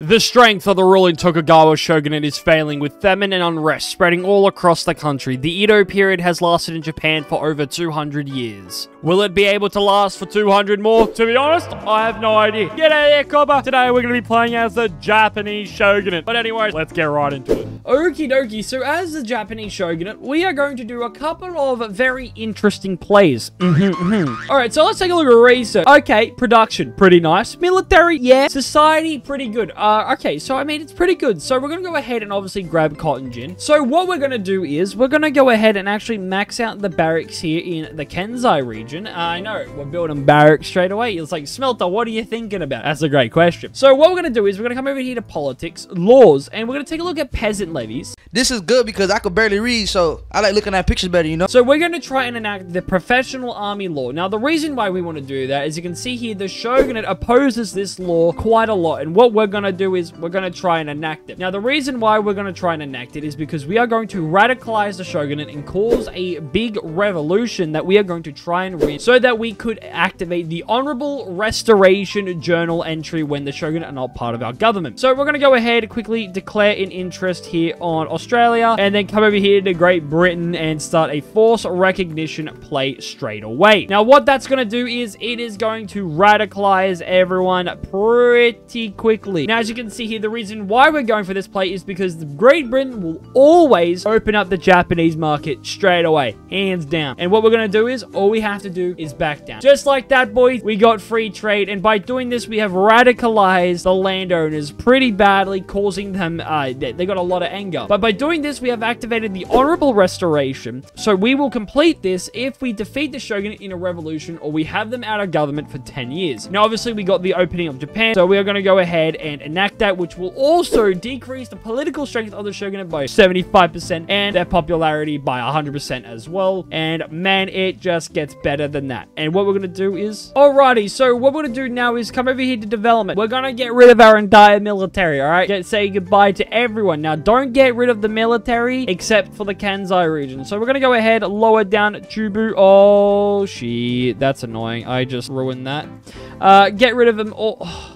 The strength of the ruling Tokugawa shogunate is failing with famine and unrest spreading all across the country. The Edo period has lasted in Japan for over 200 years. Will it be able to last for 200 more? To be honest, I have no idea. Get out of here, Koba! Today we're going to be playing as the Japanese shogunate. But anyways, let's get right into it. Okie dokie, so as the Japanese shogunate, we are going to do a couple of very interesting plays. Alright, so let's take a look at research. Okay, production, pretty nice. Military, yeah. Society, pretty good. Uh, okay, so I mean, it's pretty good. So we're going to go ahead and obviously grab Cotton Gin. So what we're going to do is we're going to go ahead and actually max out the barracks here in the Kansai region. Uh, I know, we're building barracks straight away. It's like, Smelter, what are you thinking about? That's a great question. So what we're going to do is we're going to come over here to politics, laws, and we're going to take a look at peasant levies. This is good because I could barely read, so I like looking at pictures better, you know? So we're going to try and enact the professional army law. Now, the reason why we want to do that is you can see here the shogunate opposes this law quite a lot. And what we're going to do is we're going to try and enact it. Now, the reason why we're going to try and enact it is because we are going to radicalize the shogunate and cause a big revolution that we are going to try and win so that we could activate the honorable restoration journal entry when the shogunate are not part of our government. So we're going to go ahead and quickly declare an interest here on Australia and then come over here to Great Britain and start a force recognition play straight away. Now, what that's going to do is it is going to radicalize everyone pretty quickly. Now, as you can see here, the reason why we're going for this play is because Great Britain will always open up the Japanese market straight away, hands down. And what we're going to do is all we have to do is back down. Just like that, boys, we got free trade. And by doing this, we have radicalized the landowners pretty badly, causing them, uh, they, got a lot of anger. But by doing this, we have activated the honorable restoration. So we will complete this if we defeat the Shogun in a revolution or we have them out of government for 10 years. Now, obviously, we got the opening of Japan. So we are going to go ahead and enact that, which will also decrease the political strength of the shogunate by 75% and their popularity by 100% as well. And man, it just gets better than that. And what we're going to do is... Alrighty, so what we're going to do now is come over here to development. We're going to get rid of our entire military, alright? Get Say goodbye to everyone. Now, don't get rid of the military except for the Kansai region. So we're going to go ahead, lower down Chubu. Oh, shit. That's annoying. I just ruined that. Uh, get rid of them all.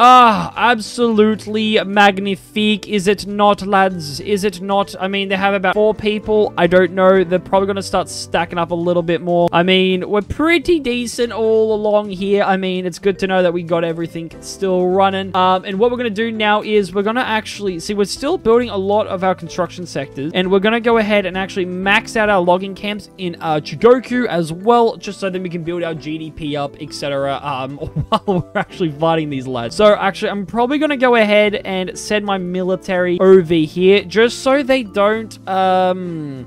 Ah, absolutely magnifique, is it not, lads? Is it not? I mean, they have about four people. I don't know. They're probably going to start stacking up a little bit more. I mean, we're pretty decent all along here. I mean, it's good to know that we got everything still running. Um, and what we're going to do now is we're going to actually... See, we're still building a lot of our construction sectors. And we're going to go ahead and actually max out our logging camps in uh, Chugoku as well, just so that we can build our GDP up, etc. Um, while we're actually fighting these lads. So, actually, I'm probably going to go ahead and send my military over here, just so they don't, um...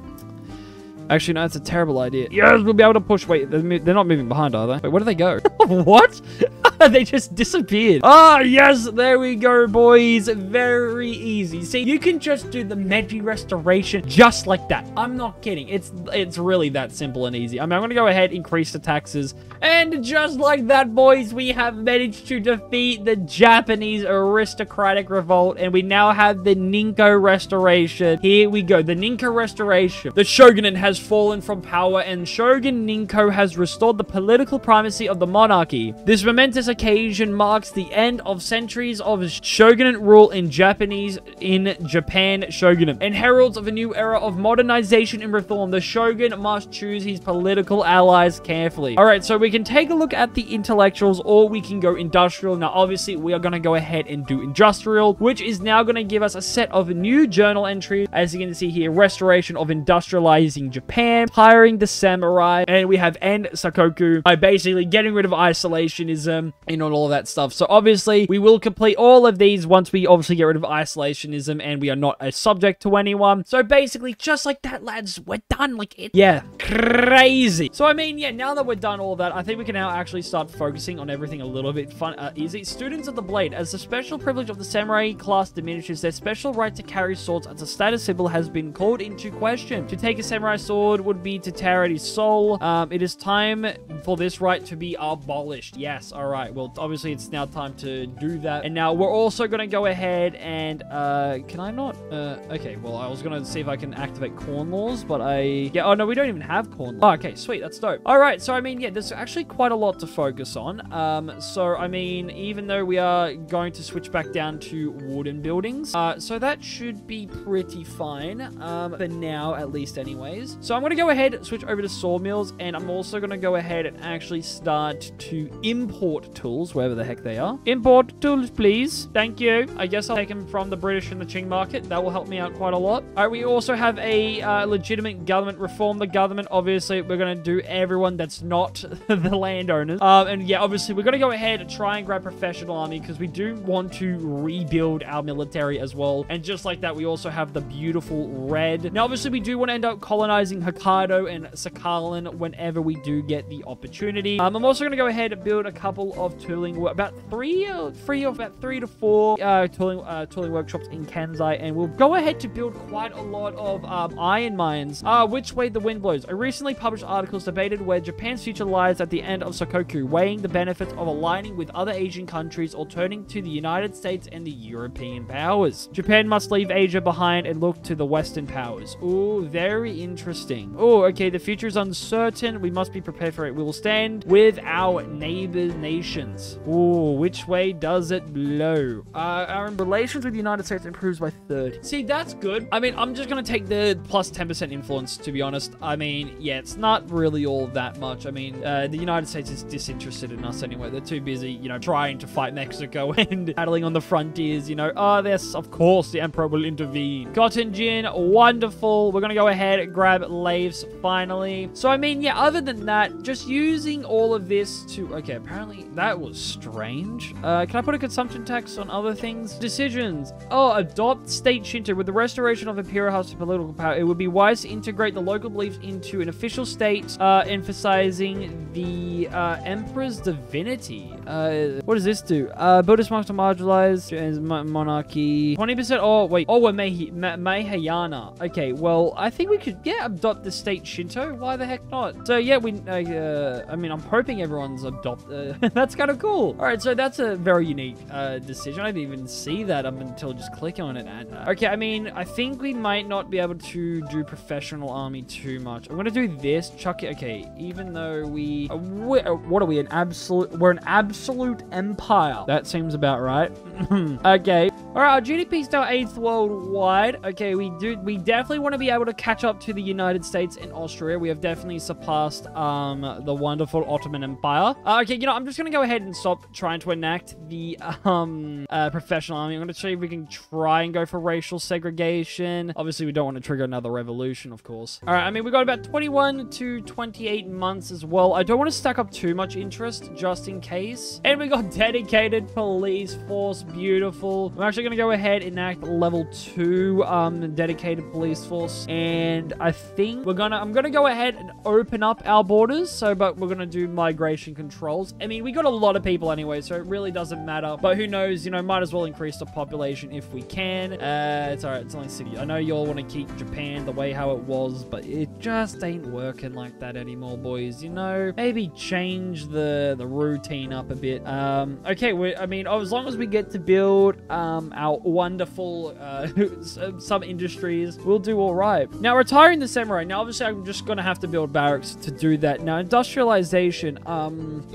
Actually, no, that's a terrible idea. Yes, we'll be able to push. Wait, they're, they're not moving behind, are they? Wait, where do they go? what? they just disappeared. Ah, oh, yes, there we go, boys. Very easy. See, you can just do the Meiji restoration just like that. I'm not kidding. It's it's really that simple and easy. I mean, I'm going to go ahead, increase the taxes. And just like that, boys, we have managed to defeat the Japanese aristocratic revolt. And we now have the Ninko restoration. Here we go. The Ninko restoration. The shogunate has fallen from power and Shogun Ninko has restored the political primacy of the monarchy. This momentous occasion marks the end of centuries of shogunate rule in Japanese in Japan shogunate and heralds of a new era of modernization and reform. The shogun must choose his political allies carefully. All right, so we can take a look at the intellectuals or we can go industrial. Now, obviously, we are going to go ahead and do industrial, which is now going to give us a set of new journal entries. As you can see here, restoration of industrializing Japan, hiring the samurai, and we have end Sakoku by basically getting rid of isolationism and all of that stuff. So obviously, we will complete all of these once we obviously get rid of isolationism and we are not a subject to anyone. So basically, just like that, lads, we're done. Like, it, yeah, crazy. So I mean, yeah, now that we're done all that, I think we can now actually start focusing on everything a little bit fun, uh, easy. Students of the Blade, as the special privilege of the samurai class diminishes, their special right to carry swords as a status symbol has been called into question. To take a samurai sword would be to tear at his soul. Um, it is time for this right to be abolished. Yes, all right. Right, well, obviously it's now time to do that. And now we're also going to go ahead and, uh, can I not? Uh, okay, well, I was going to see if I can activate corn laws, but I, yeah, oh no, we don't even have corn laws. Oh, okay, sweet, that's dope. All right, so I mean, yeah, there's actually quite a lot to focus on. Um, so I mean, even though we are going to switch back down to wooden buildings, uh, so that should be pretty fine, um, for now, at least anyways. So I'm going to go ahead, and switch over to sawmills, and I'm also going to go ahead and actually start to import tools, wherever the heck they are. Import tools, please. Thank you. I guess I'll take them from the British and the Qing market. That will help me out quite a lot. All right, we also have a uh, legitimate government reform. The government, obviously, we're going to do everyone that's not the landowners. Um, and yeah, obviously, we're going to go ahead and try and grab professional army because we do want to rebuild our military as well. And just like that, we also have the beautiful red. Now, obviously, we do want to end up colonizing Hokkaido and Sakhalin whenever we do get the opportunity. Um, I'm also going to go ahead and build a couple of tooling, about three, uh, three or about three to four uh, tooling, uh, tooling workshops in Kansai, and we'll go ahead to build quite a lot of um, iron mines. Uh, which way the wind blows. I recently published articles debated where Japan's future lies at the end of Sakoku, weighing the benefits of aligning with other Asian countries or turning to the United States and the European powers. Japan must leave Asia behind and look to the Western powers. Ooh, very interesting. Oh, okay, the future is uncertain. We must be prepared for it. We will stand with our neighbor nations. Ooh, which way does it blow? Uh, our relations with the United States improves by 30. See, that's good. I mean, I'm just going to take the plus 10% influence, to be honest. I mean, yeah, it's not really all that much. I mean, uh, the United States is disinterested in us anyway. They're too busy, you know, trying to fight Mexico and battling on the frontiers, you know. Oh, yes, of course, the Emperor will intervene. Cotton gin, wonderful. We're going to go ahead and grab Lathes finally. So, I mean, yeah, other than that, just using all of this to... Okay, apparently that was strange. Uh, can I put a consumption tax on other things? Decisions. Oh, adopt state Shinto. With the restoration of Imperial House of political power, it would be wise to integrate the local beliefs into an official state, uh, emphasizing the uh, Emperor's divinity. Uh, what does this do? Uh, Buddhist monks to marginalize monarchy. 20%. Oh, wait. Oh, we're Mehi Ma Mahayana. Okay, well, I think we could, yeah, adopt the state Shinto. Why the heck not? So, yeah, we, uh, I mean, I'm hoping everyone's adopt. Uh, that's kind of cool. All right, so that's a very unique uh, decision. I didn't even see that up until just clicking on it. And, uh, okay, I mean, I think we might not be able to do professional army too much. I'm gonna do this. Chuck it. Okay, even though we, uh, we uh, what are we? An absolute. We're an absolute empire. That seems about right. okay. All right, our GDP still eighth worldwide. Okay, we do. We definitely want to be able to catch up to the United States and Austria. We have definitely surpassed um the wonderful Ottoman Empire. Uh, okay, you know, I'm just gonna go ahead and stop trying to enact the um uh, professional army. I'm gonna see if we can try and go for racial segregation. Obviously, we don't want to trigger another revolution, of course. All right, I mean, we got about 21 to 28 months as well. I don't want to stack up too much interest just in case. And we got dedicated police force. Beautiful. I'm actually going to go ahead and enact level two um, dedicated police force. And I think we're going to, I'm going to go ahead and open up our borders. So, but we're going to do migration controls. I mean, we got a lot of people anyway, so it really doesn't matter. But who knows, you know, might as well increase the population if we can. Uh, it's all right. It's only city. I know you all want to keep Japan the way how it was, but it just ain't working like that anymore, boys. You know, maybe change the the routine up a bit. Um, okay, we, I mean, as long as we get to build um our wonderful uh some industries, we'll do all right. Now, retiring the samurai. Now, obviously, I'm just gonna have to build barracks to do that. Now, industrialization. Um,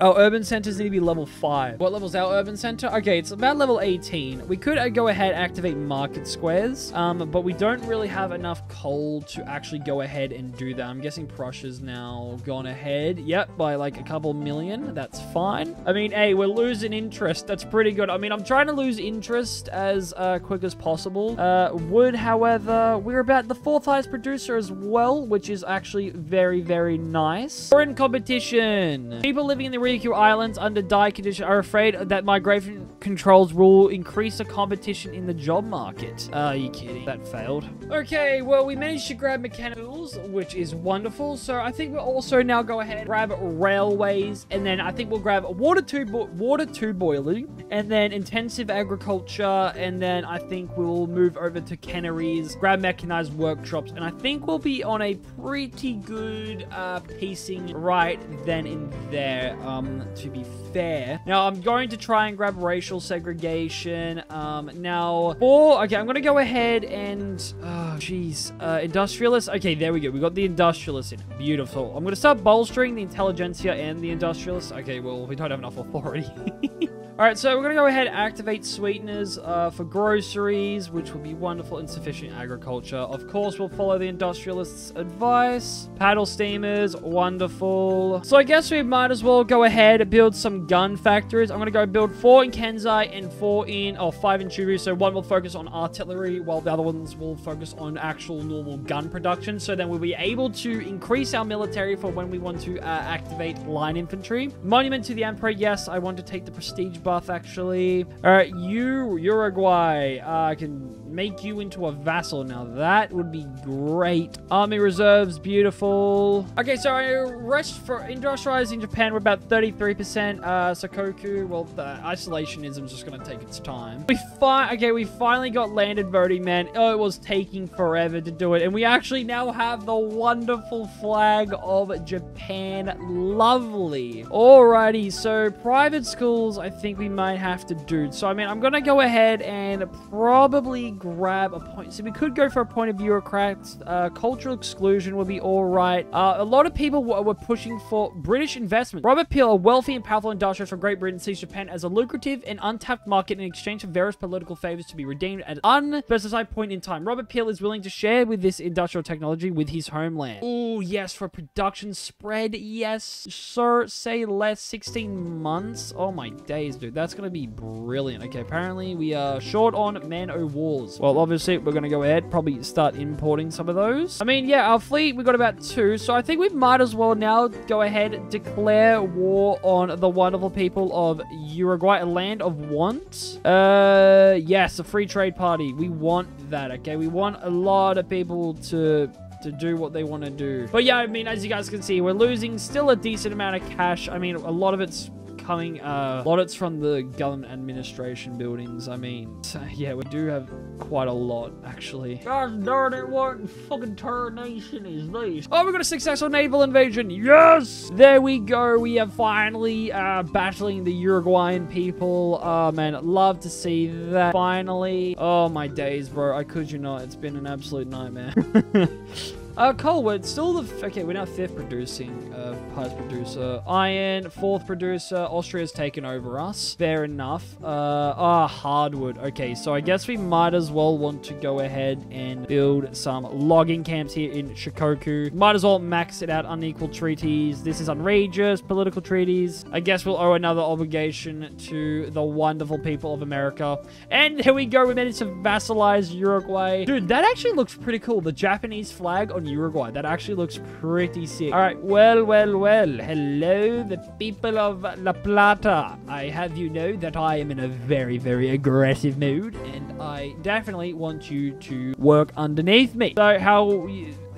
our urban centers need to be level five. What level's our urban center? Okay, it's about level 18. We could uh, go ahead activate market squares, um, but we don't really have enough coal to actually go ahead and do that. I'm guessing Prussia's now gone ahead. Yep, by like a couple million. That's fine. I mean, hey, we're losing interest. That's pretty good. I mean, I'm trying to lose interest as uh, quick as possible. Uh, wood, however, we're about the fourth highest producer as well, which is actually very, very nice. We're in competition. People living in the Ryukyu Islands under dire condition are afraid that migration controls will increase the competition in the job market. Uh, are you kidding? That failed. Okay, well, we managed to grab mechanicals, which is wonderful. So I think we'll also now go ahead and grab railways, and then I think we'll grab water tube, water tube boiling, and then intensive agriculture, and then I think we'll move over to canneries, grab mechanized workshops, and I think we'll be on a pretty good uh, pacing right then and there. um, to be fair. Now, I'm going to try and grab racial segregation. Um, now, for... Okay, I'm going to go ahead and... Oh, jeez. Uh, industrialists. Okay, there we go. We got the industrialists in. Beautiful. I'm going to start bolstering the intelligentsia and the industrialists. Okay, well, we don't have enough authority. Alright, so we're going to go ahead and activate sweeteners uh, for groceries, which will be wonderful in sufficient agriculture. Of course, we'll follow the industrialists' advice. Paddle steamers, wonderful. So I guess we might as well go ahead and build some gun factories. I'm going to go build four in Kansai and four in, or five in Chubu. So one will focus on artillery, while the other ones will focus on actual normal gun production. So then we'll be able to increase our military for when we want to uh, activate line infantry. Monument to the Emperor, yes, I want to take the prestige buff, actually. All right, you, Uruguay. Uh, I can make you into a vassal now. That would be great. Army reserves, beautiful. Okay, so I rest for industrializing Japan. We're about 33%. Uh, Sakoku, well, the isolationism is just going to take its time. We fi okay, we finally got landed voting, man. Oh, it was taking forever to do it. And we actually now have the wonderful flag of Japan. Lovely. Alrighty, so private schools, I think we might have to do. So, I mean, I'm going to go ahead and probably grab a point. So we could go for a point of bureaucrats. Uh, cultural exclusion would be all right. Uh, a lot of people were pushing for British investment. Robert Peel, a wealthy and powerful industrialist from Great Britain, sees Japan as a lucrative and untapped market in exchange for various political favors to be redeemed at an unspecified point in time. Robert Peel is willing to share with this industrial technology with his homeland. Oh, yes, for production spread, yes. Sir, say less 16 months. Oh, my days, dude. That's going to be brilliant. Okay, apparently we are short on man-o'-wars. Well, obviously, we're going to go ahead, probably start importing some of those. I mean, yeah, our fleet, we got about two, so I think we might as well now go ahead, declare war on the wonderful people of Uruguay, a land of want. Uh, yes, a free trade party. We want that, okay? We want a lot of people to to do what they want to do. But yeah, I mean, as you guys can see, we're losing still a decent amount of cash. I mean, a lot of it's coming. Uh, a lot it's from the government administration buildings. I mean, yeah, we do have quite a lot, actually. God darn it, what fucking tarnation is this? Oh, we got a successful naval invasion. Yes! There we go. We are finally uh, battling the Uruguayan people. Oh, man, love to see that. Finally. Oh, my days, bro. I could you not. It's been an absolute nightmare. Uh, coal, we're still the... Okay, we're now fifth producing, uh, highest producer. Iron, fourth producer. Austria's taken over us. Fair enough. Uh, ah, hardwood. Okay, so I guess we might as well want to go ahead and build some logging camps here in Shikoku. Might as well max it out unequal treaties. This is outrageous. Political treaties. I guess we'll owe another obligation to the wonderful people of America. And here we go. We managed to vassalize Uruguay. Dude, that actually looks pretty cool. The Japanese flag on Uruguay. That actually looks pretty sick. All right, well, well, well. Hello, the people of La Plata. I have you know that I am in a very, very aggressive mood, and I definitely want you to work underneath me. So how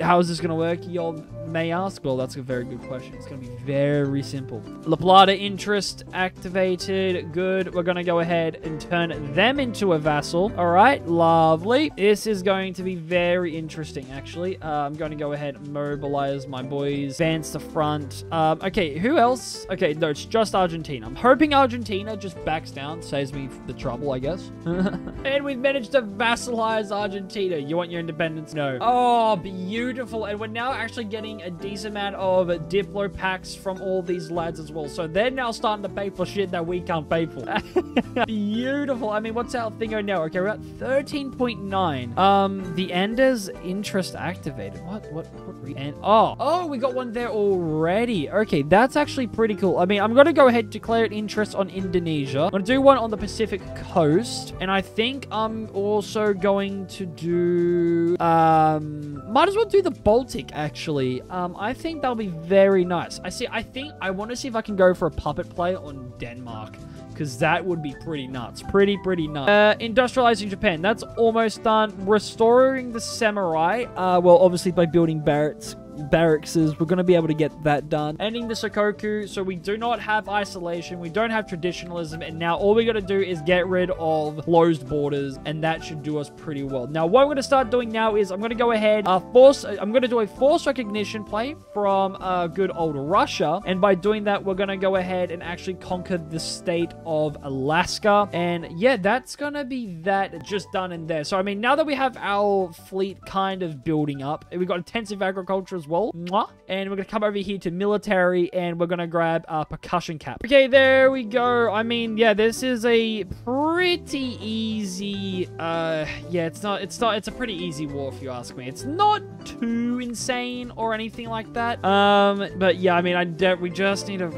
how is this going to work? Y'all may ask. Well, that's a very good question. It's going to be very simple. La Plata interest activated. Good. We're going to go ahead and turn them into a vassal. All right. Lovely. This is going to be very interesting, actually. Uh, I'm going to go ahead and mobilize my boys. Advance the front. Um, okay, who else? Okay, no, it's just Argentina. I'm hoping Argentina just backs down. Saves me the trouble, I guess. and we've managed to vassalize Argentina. You want your independence? No. Oh, beautiful. And we're now actually getting a decent amount of Diplo packs from all these lads as well. So they're now starting to pay for shit that we can't pay for. Beautiful. I mean, what's our thingo now? Okay, we're at 13.9. Um, the Enders interest activated. What? What? What? And oh, oh, we got one there already. Okay, that's actually pretty cool. I mean, I'm gonna go ahead declare an interest on Indonesia. I'm gonna do one on the Pacific coast, and I think I'm also going to do. Um, might as well do the Baltic actually. Um, I think that'll be very nice. I see. I think I want to see if I can go for a puppet play on Denmark because that would be pretty nuts. Pretty, pretty nuts. Uh, industrializing Japan. That's almost done. Restoring the samurai. Uh, well, obviously by building barracks barracks. We're going to be able to get that done. Ending the Sakoku, so we do not have isolation, we don't have traditionalism, and now all we got to do is get rid of closed borders, and that should do us pretty well. Now, what I'm going to start doing now is I'm going to go ahead, uh, force, I'm going to do a force recognition play from uh, good old Russia, and by doing that, we're going to go ahead and actually conquer the state of Alaska, and yeah, that's going to be that just done in there. So, I mean, now that we have our fleet kind of building up, we've got intensive agriculture as well, Mwah. and we're going to come over here to military, and we're going to grab a percussion cap. Okay, there we go. I mean, yeah, this is a pretty easy, uh, yeah, it's not, it's not, it's a pretty easy war if you ask me. It's not too insane or anything like that. Um, but yeah, I mean, I we just need to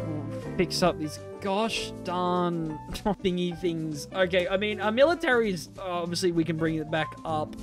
fix up these gosh darn thingy things. Okay, I mean, our military is, obviously, we can bring it back up.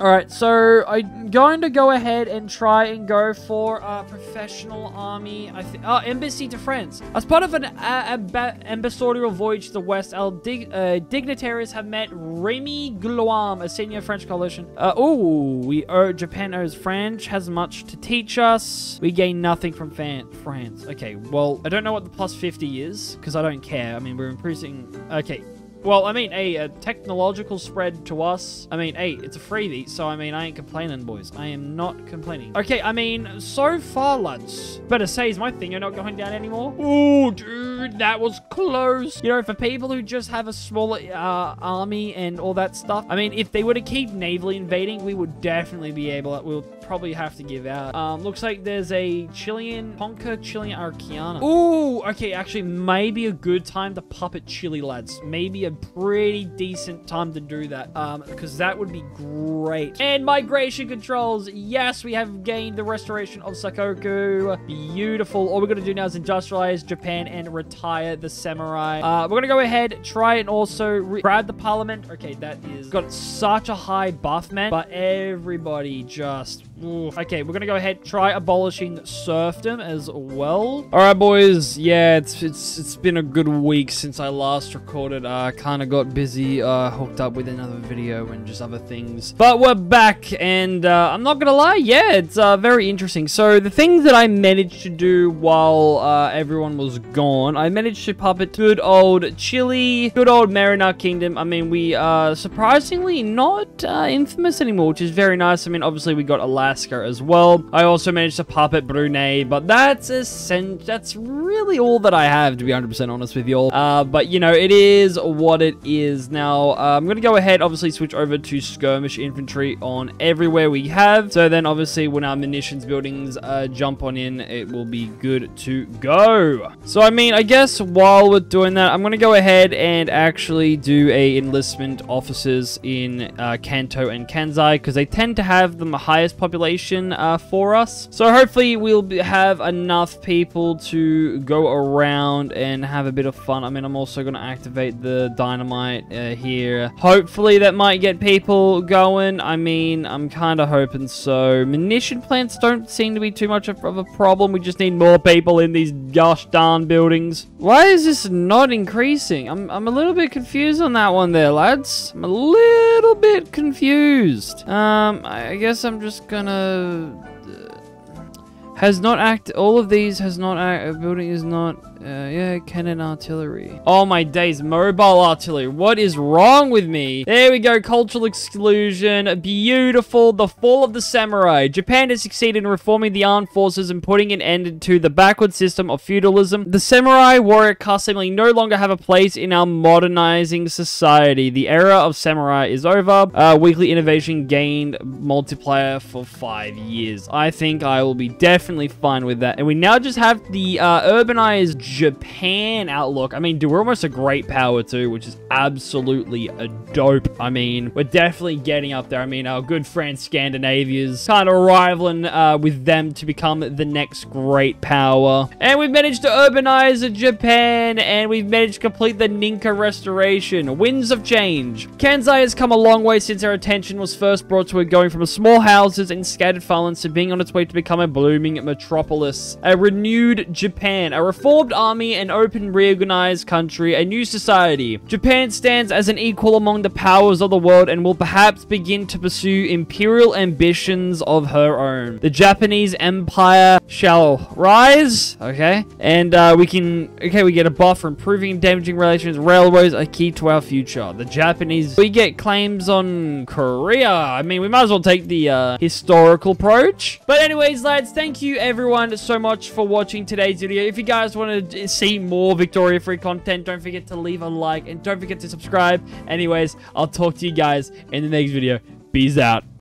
Alright, so I'm going to go ahead and try and go for a professional army. I think, oh, embassy to France. As part of an ambassadorial voyage to the West, our dig uh, dignitaries have met Remy Guillaume, a senior French coalition. Uh, oh, we owe Japan owes French, has much to teach us. We gain nothing from fan France. Okay, well, I don't know what the plus 50 is, because I don't care. I mean, we're increasing... Okay, well, I mean, a, a, technological spread to us. I mean, hey, it's a freebie, so I mean, I ain't complaining, boys. I am not complaining. Okay, I mean, so far, lads. Better say, is my thing you're not going down anymore? Oh, dude, that was close. You know, for people who just have a smaller uh, army and all that stuff, I mean, if they were to keep navally invading, we would definitely be able, we'll probably have to give out. Um, looks like there's a Chilean, Ponca Chilean Arciana. Ooh, okay, actually, maybe a good time to puppet Chile, lads. Maybe a a pretty decent time to do that, um, because that would be great. And migration controls. Yes, we have gained the restoration of Sakoku. Beautiful. All we're going to do now is industrialize Japan and retire the samurai. Uh, we're going to go ahead, try and also grab the parliament. Okay, that is got such a high buff, man, but everybody just Okay, we're gonna go ahead try abolishing serfdom as well. All right, boys. Yeah, it's it's it's been a good week since I last recorded. Uh, kind of got busy, uh, hooked up with another video and just other things. But we're back, and uh, I'm not gonna lie. Yeah, it's uh, very interesting. So the things that I managed to do while uh, everyone was gone, I managed to puppet good old Chile, good old Merina Kingdom. I mean, we are surprisingly not uh, infamous anymore, which is very nice. I mean, obviously we got Alaska As well. I also managed to pop puppet Brunei, but that's essential. That's really all that I have, to be 100% honest with y'all. Uh, but, you know, it is what it is. Now, uh, I'm going to go ahead, obviously, switch over to skirmish infantry on everywhere we have. So then, obviously, when our munitions buildings uh, jump on in, it will be good to go. So, I mean, I guess while we're doing that, I'm going to go ahead and actually do a enlistment officers in uh, Kanto and Kansai because they tend to have the highest population population uh, for us. So hopefully we'll have enough people to go around and have a bit of fun. I mean, I'm also going to activate the dynamite uh, here. Hopefully that might get people going. I mean, I'm kind of hoping so. Munition plants don't seem to be too much of a problem. We just need more people in these gosh darn buildings. Why is this not increasing? I'm, I'm a little bit confused on that one there, lads. I'm a little bit confused. Um, I guess I'm just gonna gonna... Uh, has not act. All of these has not act. Uh, building is not uh, yeah, cannon artillery. Oh my days, mobile artillery. What is wrong with me? There we go, cultural exclusion. Beautiful. The fall of the samurai. Japan has succeeded in reforming the armed forces and putting an end to the backward system of feudalism. The samurai warrior seemingly no longer have a place in our modernizing society. The era of samurai is over. Uh, weekly innovation gained multiplier for five years. I think I will be definitely fine with that. And we now just have the uh, urbanized Japan outlook. I mean, we're almost a great power too, which is absolutely a dope. I mean, we're definitely getting up there. I mean, our good friend Scandinavia's kind of rivaling uh, with them to become the next great power. And we've managed to urbanize Japan, and we've managed to complete the Ninko restoration. Winds of change. Kansai has come a long way since our attention was first brought to it, going from small houses and scattered farmlands to being on its way to become a blooming metropolis. A renewed Japan, a reformed army, an open, reorganized country, a new society. Japan stands as an equal among the powers of the world and will perhaps begin to pursue imperial ambitions of her own. The Japanese Empire shall rise, okay? And uh, we can, okay, we get a buff for improving and damaging relations. Railroads are key to our future. The Japanese, we get claims on Korea. I mean, we might as well take the uh, historical approach. But anyways, lads, thank you everyone so much for watching today's video. If you guys want to see more Victoria 3 content, don't forget to leave a like and don't forget to subscribe. Anyways, I'll talk to you guys in the next video. Peace out.